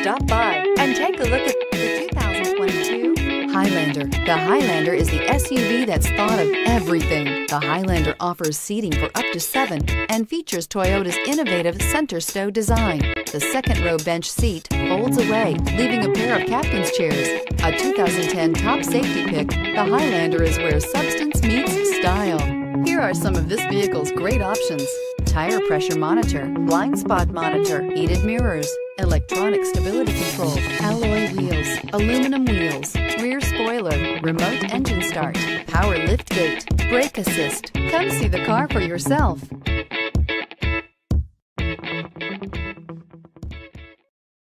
Stop by and take a look at the 2022 Highlander. The Highlander is the SUV that's thought of everything. The Highlander offers seating for up to seven and features Toyota's innovative center stow design. The second row bench seat folds away, leaving a pair of captain's chairs. A 2010 top safety pick, the Highlander is where substance meets style. Here are some of this vehicle's great options. Tire pressure monitor, blind spot monitor, heated mirrors, electronic stability control, alloy wheels, aluminum wheels, rear spoiler, remote engine start, power lift gate, brake assist. Come see the car for yourself.